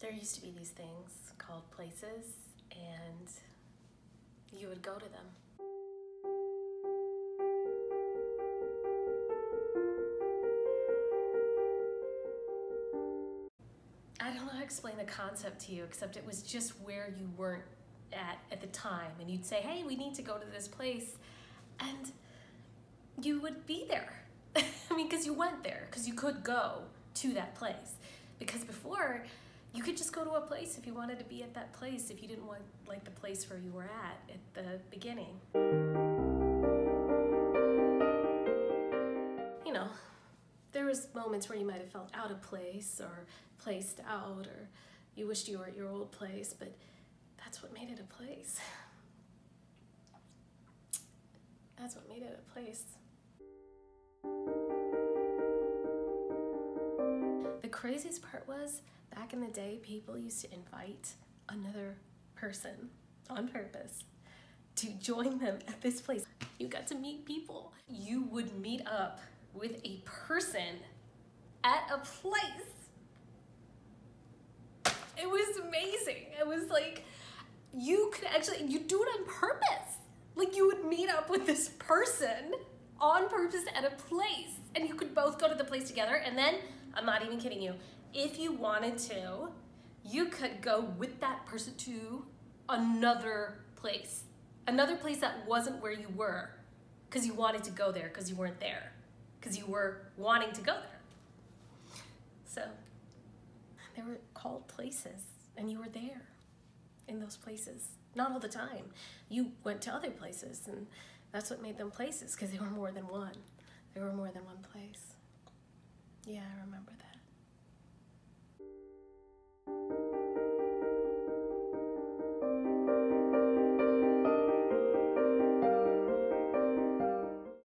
there used to be these things called places, and you would go to them. I don't know how to explain the concept to you, except it was just where you weren't at at the time. And you'd say, hey, we need to go to this place. And you would be there. I mean, because you went there, because you could go to that place. Because before, you could just go to a place if you wanted to be at that place, if you didn't want like the place where you were at at the beginning. You know, there was moments where you might have felt out of place or placed out or you wished you were at your old place, but that's what made it a place. That's what made it a place. The craziest part was back in the day, people used to invite another person on purpose to join them at this place. You got to meet people. You would meet up with a person at a place. It was amazing. It was like you could actually you do it on purpose. Like you would meet up with this person on purpose at a place and you could both go to the place together and then I'm not even kidding you. If you wanted to, you could go with that person to another place. Another place that wasn't where you were because you wanted to go there because you weren't there because you were wanting to go there. So they were called places and you were there in those places. Not all the time. You went to other places and that's what made them places because they were more than one. They were more than one place. Yeah, I remember that.